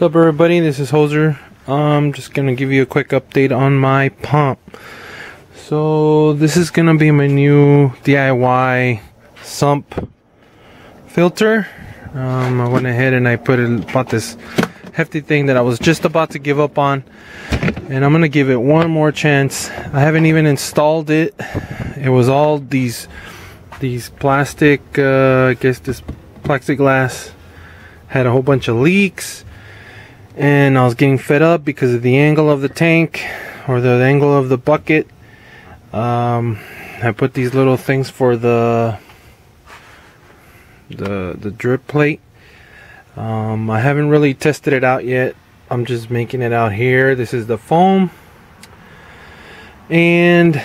What's up everybody, this is Jozer. I'm just gonna give you a quick update on my pump. So this is gonna be my new DIY sump filter. Um, I went ahead and I put it, bought this hefty thing that I was just about to give up on and I'm gonna give it one more chance. I haven't even installed it. It was all these these plastic, uh, I guess this plexiglass had a whole bunch of leaks and I was getting fed up because of the angle of the tank or the angle of the bucket. Um, I put these little things for the the the drip plate. Um, I haven't really tested it out yet. I'm just making it out here. This is the foam. And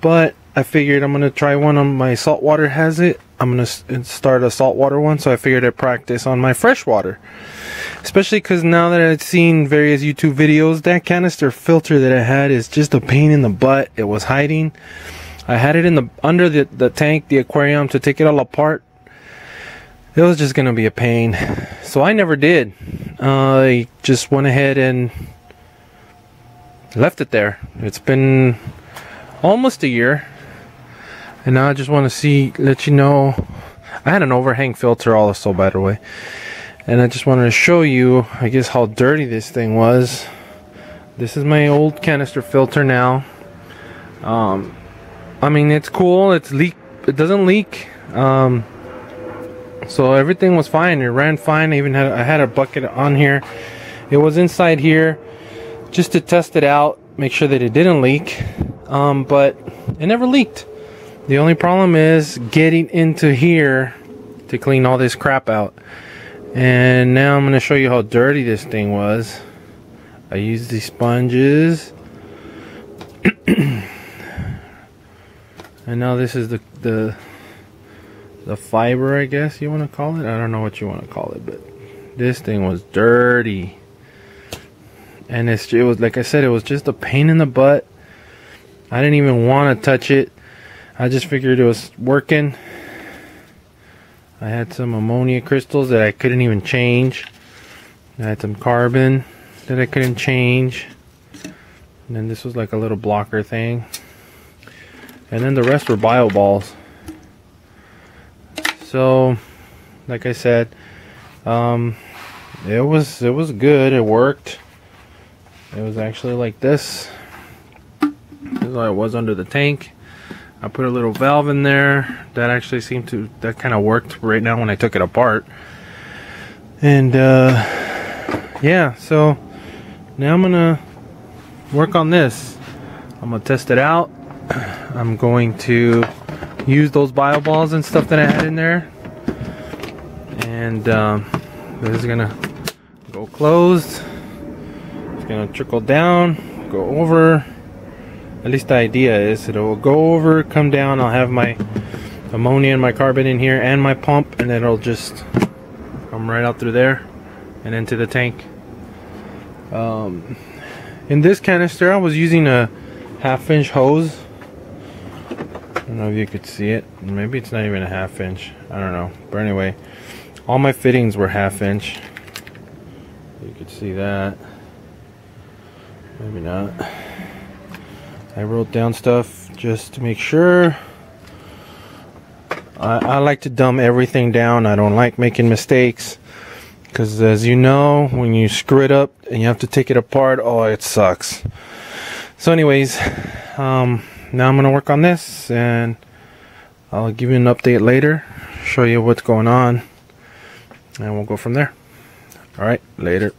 but I figured I'm gonna try one on my saltwater has it. I'm gonna start a saltwater one. So I figured I'd practice on my freshwater especially because now that I've seen various YouTube videos that canister filter that I had is just a pain in the butt. It was hiding. I had it in the under the, the tank the aquarium to take it all apart. It was just gonna be a pain. So I never did. Uh, I just went ahead and left it there. It's been almost a year. And now I just want to see let you know I had an overhang filter also by the way and I just wanted to show you I guess how dirty this thing was. This is my old canister filter now. Um, I mean it's cool. It's leak it doesn't leak. Um, so everything was fine. It ran fine. I even had I had a bucket on here. It was inside here just to test it out make sure that it didn't leak. Um, but it never leaked. The only problem is getting into here to clean all this crap out. And now I'm going to show you how dirty this thing was. I used these sponges. and now this is the, the the fiber, I guess you want to call it. I don't know what you want to call it, but this thing was dirty. And it's, it was, like I said, it was just a pain in the butt. I didn't even want to touch it. I just figured it was working. I had some ammonia crystals that I couldn't even change. I had some carbon that I couldn't change. And then this was like a little blocker thing. And then the rest were bio balls. So, like I said, um, it was it was good. It worked. It was actually like this. This is how it was under the tank. I put a little valve in there. That actually seemed to that kind of worked right now when I took it apart. And uh, yeah so now I'm gonna work on this. I'm gonna test it out. I'm going to use those bio balls and stuff that I had in there. And um, this is gonna go closed. It's gonna trickle down go over at least the idea is it will go over come down I'll have my ammonia and my carbon in here and my pump and it'll just come right out through there and into the tank. Um, in this canister I was using a half inch hose. I don't know if you could see it. Maybe it's not even a half inch I don't know. But anyway all my fittings were half inch you could see that. Maybe not I wrote down stuff just to make sure. I, I like to dumb everything down. I don't like making mistakes. Because as you know, when you screw it up and you have to take it apart, oh, it sucks. So anyways, um, now I'm going to work on this and I'll give you an update later. Show you what's going on. And we'll go from there. Alright, later.